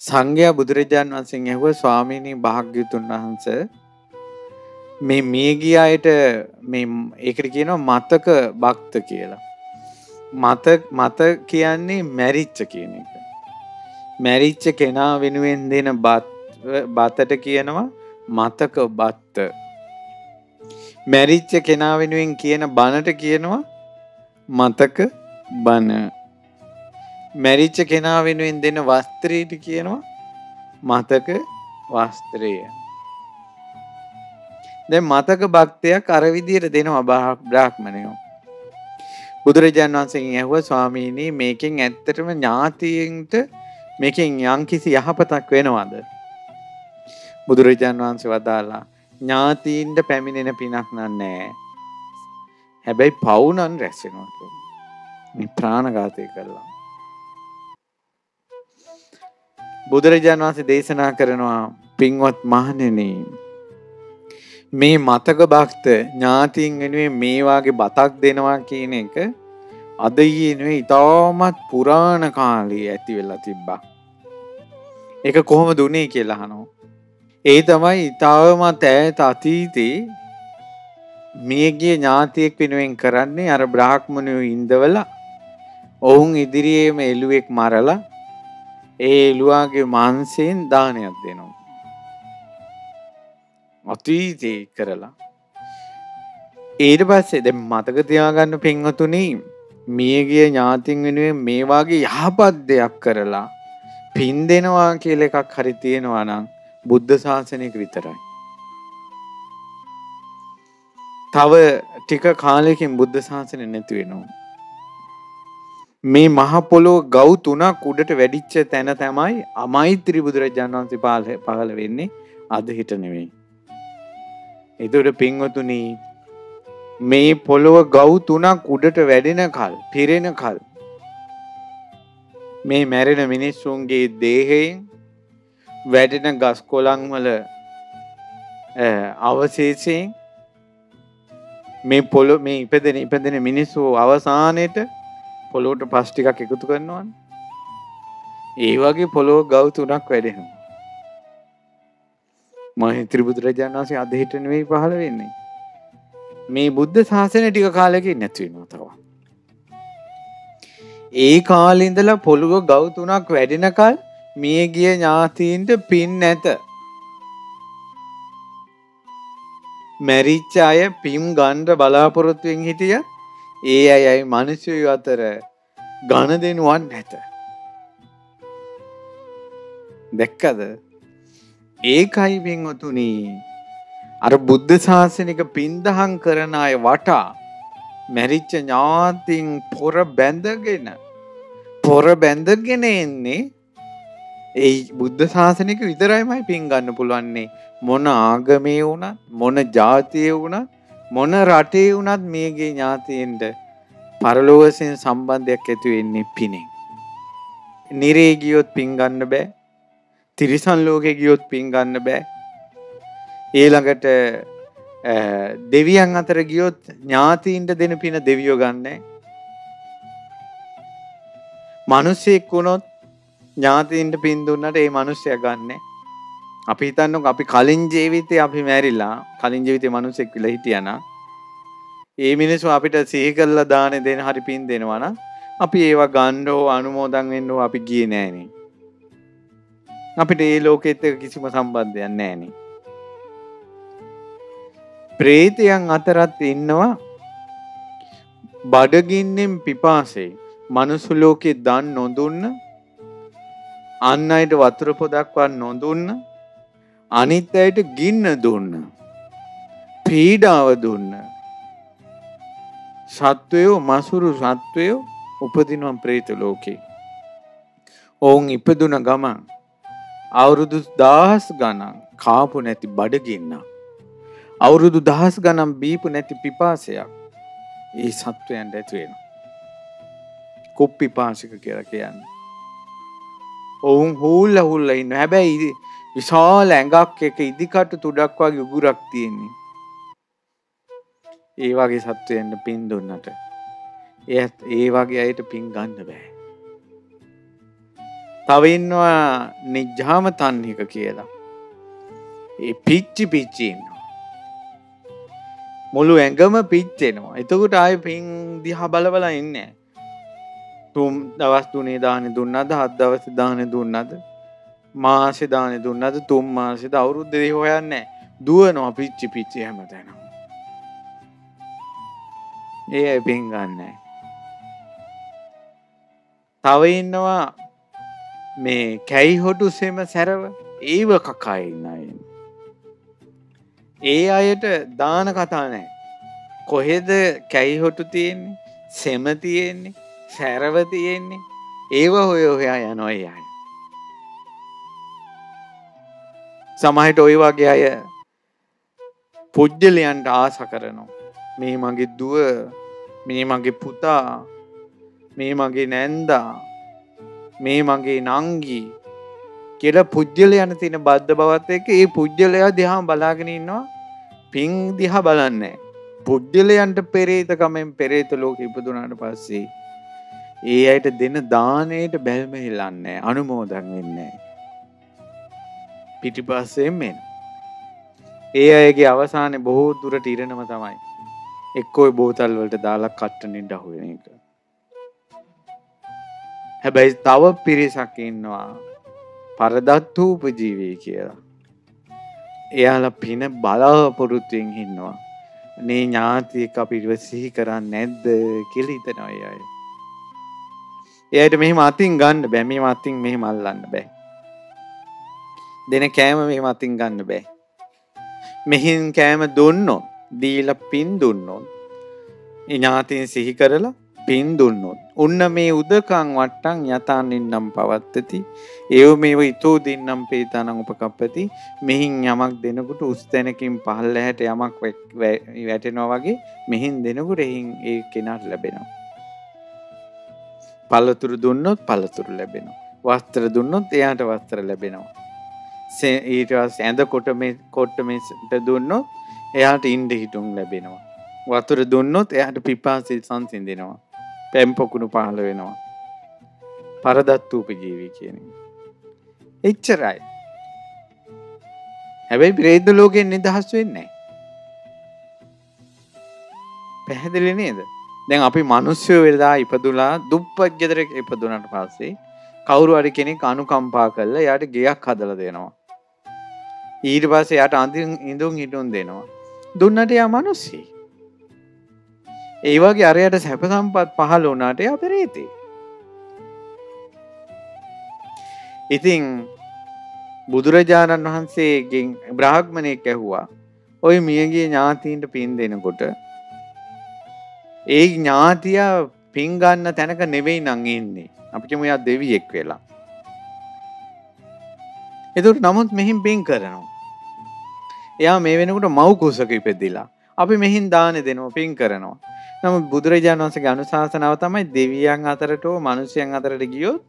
සංඝයා බුදුරජාන් වහන්සේගෙන් ඇහුවා ස්වාමීනි භාග්‍යතුන් වහන්සේ මේ මිය ගිය අයට මේ ඒකට කියනවා මතක භක්ත කියලා. මත මත කියන්නේ මැරිච්ච කියන එක. මැරිච්ච කෙනා වෙනුවෙන් දෙන බත් බතට කියනවා මතක බත්ත. මැරිච්ච කෙනා වෙනුවෙන් කියන බනට කියනවා මතක බන. මැරිච්ච කෙනා වෙනුවෙන් දෙන වස්ත්‍රයට කියනවා මතක වස්ත්‍රය. දැන් මතක භක්තයක් අර විදියට දෙනවා බ්‍රාහ්මණයෝ. බුදුරජාන් වහන්සේගෙන් ඇහුවා ස්වාමීනි මේකෙන් ඇත්තටම ඥාතියින්ට මේකෙන් යම්කිසි යහපතක් වෙනවද? බුදුරජාන් වහන්සේ වදාලා ඥාතීන්ට පැමිණෙන පිනක් නෑ. හැබැයි පවුනන් රැස් වෙනවා. මේ ප්‍රාණඝාතය කළා. බුදුරජාණන් වහන්සේ දේශනා කරනවා පින්වත් මහණෙනි මේ මතක භක්ත ඥාතීන් වෙනුවෙන් මේ වාගේ බතක් දෙනවා කියන එක අද ඊයේ නෙවෙයි ඉතාමත් පුරාණ කාලේ ඇති වෙලා තිබ්බා. ඒක කොහොමද උනේ කියලා අහනවා. ඒ තමයි ඉතාමත් ඈත අතීතේ මියගිය ඥාතියෙක් වෙනුවෙන් කරන්නේ අර බ්‍රාහ්මණයෝ ඉඳවලා ඔවුන් ඉදිරියේම එළුවෙක් මරලා ඒ එළුවාගේ මාංශයෙන් දානයක් දෙනවා. අතීතේ කරලා. ඊට පස්සේ දැන් මතක තියාගන්න පින්වතුනි මියගිය ඥාතින් වෙනුවෙන් මේ වාගේ යහපත් දෙයක් කරලා පින් දෙනවා කියලා එකක් හරි තියෙනවා නම් බුද්ධ ශාසනයක විතරයි. තව ටික කාලයකින් බුද්ධ ශාසනය නැති වෙනවා. මේ මහ පොළොව ගව් තුනක් උඩට වැඩිච්ච තැන තමයි අමෛත්‍රී බුදුරජාණන් වහන්සේ පහළ වෙන්නේ අද හිට නෙවෙයි. එතකොට පින්වතුනි මේ පොළොව ගව් තුනක් උඩට වැඩෙන කල්, පිරෙන කල් මේ මැරෙන මිනිස්සුන්ගේ දේහයෙන් වැඩෙන ගස් කොළන් වල අවශේෂයෙන් මේ පොළොව මේ ඉපදෙන ඉපදෙන මිනිස්සු අවසානයේට පොළොවට පස් ටිකක් එකතු කරනවානේ. ඒ වගේ පොළොව ගව් තුනක් වැඩෙනවා. මහිත්‍රි බුදුරජාණන් වහන්සේ අද හිට නෙවෙයි පහළ වෙන්නේ. මේ බුද්ධ ශාසනය ටික කාලෙකින් නැති වෙනවා තව. ඒ කාලේ ඉඳලා පොළොව ගව් තුනක් වැඩෙනකල් මිය ගිය ඥාතීන්ට පින් නැත. මැරිච්ච අය පිම් ගන්න බලාපොරොත්තුවෙන් හිටිය ඒ අයයි මිනිස්සුයෝ අතර ඝන දෙනුවන් නැත. දැක්කද? ඒකයි පින්වතුනි අර බුද්ධ ශාසනික පින්දහම් කරන අය වටා මැරිච්ච ඥාතින් පොර බැඳගෙන පොර බැඳගෙන එන්නේ ඒ බුද්ධ ශාසනික විතරයිමයි පින් ගන්න පුළුවන්නේ මොන ආගමේ වුණත් මොන ජාතියේ වුණත් මොන රටේ වුණත් මේගේ ඥාතීන්ට පරලෝකයෙන් සම්බන්ධයක් ඇති වෙන්නේ පිනෙන්. නිරේ ගියොත් පින් ගන්න බෑ. තිරිසන් ලෝකේ ගියොත් පින් ගන්න බෑ. ඊළඟට දෙවියන් අතර ගියොත් ඥාතීන්ට දෙන පින දෙවියෝ ගන්නෑ. මිනිසෙක් වුණොත් ඥාතීන්ට පින් දුන්නට ඒ මිනිස්සයා ගන්නෑ. අපි හිතන්නකො අපි කලින් ජීවිතේ අපි මැරිලා කලින් ජීවිතේ මිනිසෙක් විලා හිටියානම් ඒ මිනිස්සු අපිට සිහි කරලා දානේ දෙන හරි පින් දෙනවා නම් අපි ඒවා ගන්න හෝ අනුමෝදන් වෙන්න හෝ අපි ගියේ නෑනේ. අපිට ඒ ලෝකෙත් එක්ක කිසිම සම්බන්ධයක් නෑනේ. ප්‍රේතයන් අතරත් ඉන්නවා බඩගින්නෙන් පිපාසෙයි මනුස්ස ලෝකේ දන් නොදුන්න අන් අයට වතුර පොදක්වත් නොදුන්න අනිත් අයට ගින්න දුන්න. පීඩාව දුන්න. සත්වයෝ මසුරු සත්වයෝ උපදිනවා ප්‍රේත ලෝකේ. ඔවුන් ඉපදුන ගමන් අවුරුදු දහස් ගණන් කාපු නැති බඩගින්න. අවුරුදු දහස් ගණන් බීපු නැති පිපාසයක් ඒ සත්වයන්ට ඇති වෙනවා. කුප්පිපාසික කියලා කියන්නේ. ඔවුන් හූල්ල හුල්ල ඉන්න හැබැයි විශාල ඇඟක් එක ඉදිකටු තුඩක් වගේ උගුරක් තියෙන්නේ. ඒ වගේ සත්වයන්ට පින් දුන්නට එයත් ඒ වගේ අයට පින් ගන්න බෑ. තව ඉන්නවා නිජ්ජාම තන්හික කියලා. ඒ පිච්චි පිච්චි ඉන්නවා. මුළු ඇඟම පිච්චෙනවා. එතකොට ආයේ පින් දිහා බල බල ඉන්නේ. තුම් දවස් තුනේ දානේ දුන්නද හත් දවස් දානේ දුන්නද මාසේ දානේ දුන්නද තුන් මාසෙද අවුරුද්ද දෙක හොයන්නේ දුවනවා පිච්චි පිච්චි හැමතැනම. ඒ පින් ගන්නෑ. තව ඉන්නවා මේ කැයි හොටු සෙම සැරව ඒව කකා ඉන්න අය. ඒ අයට දාන කතා නෑ. කොහෙද කැයි හොටු තියෙන්නේ සෙම තියෙන්නේ සැරව තියෙන්නේ ඒව හොය ඔහයා යනවා ඒ අය. සමහට ඔය වගේ අය පුද්ගලයන්ට ආස කරනවා. මේ මගේ දුව මේ මගේ පුතා මේ මගේ නැන්දා මේ මගේ නංගී කියල පුද්ගලයන තින බද්ධ බවත් එක ඒ පුද්ගලයා දිහා බලාගෙන ඉන්නවා පින් දිහා බලන්නේ. පුද්ගලයන්ට පෙරේතකමෙන් පෙරේත ලෝක ඉපදුනාට පස්සේ ඒ අයට දෙන දානයට බැල්ම හිල්ලන්නේ අනුමෝදන් වෙන්නේ. පිටිපස්සෙන් මෙන්. ඒ අයගේ අවසානය බොහෝ දුරට ඉරණම තමයි. එක්කෝයි බෝතල් වලට දාලා කට්ටනින් ඩහුවෙන එක. හැබැයි තව පිරිසක් ඉන්නවා පරදත් වූ උපජීවී කියලා. එයාලා පින බලාපොරොත්තුවෙන් ඉන්නවා. නේ ඥාතියෙක් අපිව සිහි කරන්නේ නැද්ද කියලා හිතනවා ඒ අය. එයාට මෙහෙම අතින් ගන්න බෑ. මෙහෙම අතින් මෙහෙම අල්ලන්න බෑ. දෙන කෑම මෙහෙම අතින් ගන්න බෑ. මෙහින් කෑම දුන්නොත් දීලා පින් දුන්නොත් ඥාතීන් සිහි කරලා පින් දුන්නොත් උන්න මේ උදකං වට්ටං යතානින්නම් පවත්තති ඒව මේව ඉතෝ දෙන්නම් පේතානං උපකප්පති මෙහින් යමක් දෙනකුට උස් තැනකින් පහළ හැට යමක් වැටෙනවා වගේ මෙහින් දෙනකුට එහින් ඒ කෙනාට ලැබෙනවා. පළතුරු දුන්නොත් පළතුරු ලැබෙනවා. වස්ත්‍ර දුන්නොත් එයාට වස්ත්‍ර ලැබෙනවා. ඊටස් ඇඳ කොට මේ කොට්ටමට දුන්නොත් එයාට ඉන්ඩ හිටුම් ලැබෙනවා. වතුර දුන්නොත් එයාට පිපාසිල් සංසින්දෙනවා. පැම්පොකුණු පහළ වෙනවා. පරදත්වූප ජීවී කියන. එච්චරයි. හැබැයි ප්‍රේද ලෝකෙන් නිදහස් වෙන්නේ. පැහැදිලි නේද? දැන් අපි මිනිස්සු වෙලා ඉපදුලා දුප්පත් ගෙදරක ඉපදුනට පස්සේ කවුරු හරි කෙනෙක් අනුකම්පා කරලා එයාට ගෙයක් හදලා දෙනවා. ඊට පස්සේ යට අඳින් ඉඳුන් හිටුන් දෙනවා. දුන්නට යා මනුස්සී. ඒ වගේ අරයට සැප සම්පත් පහළ වුණාට එයා පෙරේතේ. ඉතින් බුදුරජාණන් වහන්සේගෙන් බ්‍රාහ්මණයෙක් ඇහුවා ඔය මියගේ ඥාතීන්ට පින් දෙනකොට ඒ ඥාතියා පින් ගන්න තැනක නෙවෙයි නං ඉන්නේ. අපිට මෙයා දෙවියෙක් වෙලා. එතුට නමුත් මෙහින් පින් කරනවා. එයා මේ වෙනකට මව් කුසක ඉපෙදිලා. අපි මෙහින් දාන දෙනවා පින් කරනවා. නමුත් බුදුරජාණන් වහන්සේගේ අනුශාසනාව තමයි දෙවියන් අතරට හෝ මිනිසයන් අතරට ගියොත්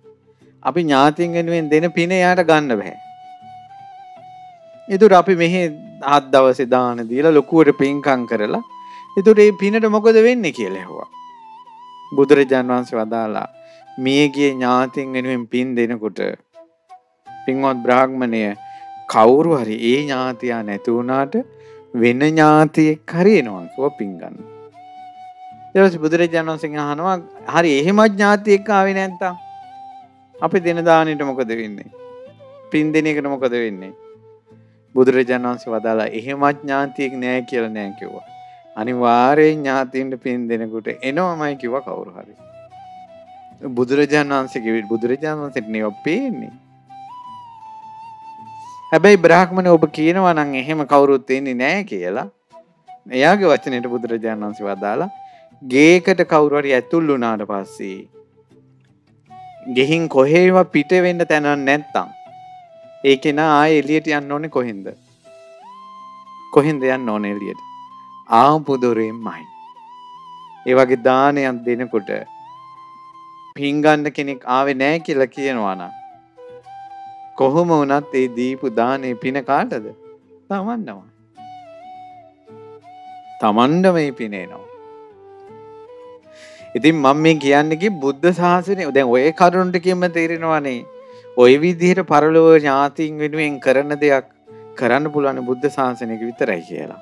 අපි ඥාතින් වෙනුවෙන් දෙන පින එයාට ගන්න බෑ. එතකොට අපි මෙහි හත් දවසේ දාන දීලා ලොකුවට පින්කම් කරලා එතකොට මේ පිනට මොකද වෙන්නේ කියලා ඇහුවා. බුදුරජාණන් වහන්සේ වදාලා මියගිය ඥාතින් වෙනුවෙන් පින් දෙනකොට පින්වත් බ්‍රාහ්මණය කවුරු හරි ඒ ඥාතියා නැති වුණාට වෙන ඥාතියෙක් හරි එනවා කිව්වා පින් ගන්න. ඊට පස්සේ බුදුරජාණන් වහන්සේ අහනවා හරි එහෙම ඥාතියෙක් ආවේ නැත්තම් අපි දෙන දානෙට මොකද වෙන්නේ? පින් දෙන එකට මොකද වෙන්නේ? බුදුරජාණන් වහන්සේ වදාලා එහෙම ඥාතියෙක් නෑ කියලා නෑ කිව්වා. අනිවාර්යෙන් ඥාතියින්ට පින් දෙනකොට එනවමයි කිව්වා කවුරු හරි. බුදුරජාණන් වහන්සේගේ බුදුරජාණන් වහන්සේට නේ පේන්නේ. හැබැයි බ්‍රාහ්මණ ඔබ කියනවා නම් එහෙම කවුරුත් එන්නේ නැහැ කියලා. එයාගේ වචනයට බුදුරජාණන් වහන්සේ වදාලා ගේකට කවුරු හරි ඇතුල් වුණාට පස්සේ ගෙහින් කොහේවත් පිට වෙන්න තැනක් නැත්තම් ඒ කෙනා ආයේ එළියට යන්න ඕනේ කොහෙන්ද? කොහෙන්ද යන්න ඕනේ එළියට? ආපු දොරෙන්මයි. ඒ වගේ දානයක් දෙනකොට පින්ගන්න කෙනෙක් ආවේ නැහැ කියලා කියනවා නම් කොහොම වුණත් ඒ දීපු දානේ පින කාටද? තමන්ටම. තමන්ට මේ පිනේනවා. ඉතින් මම මේ කියන්නේ කි බුද්ධ ශාසනය දැන් ඔය කරුණට කියම තේරෙනවානේ. ඔය විදිහට පරලොව ඥාතීන් වෙනුවෙන් කරන දෙයක් කරන්න පුළුවන් බුද්ධ ශාසනයක විතරයි කියලා.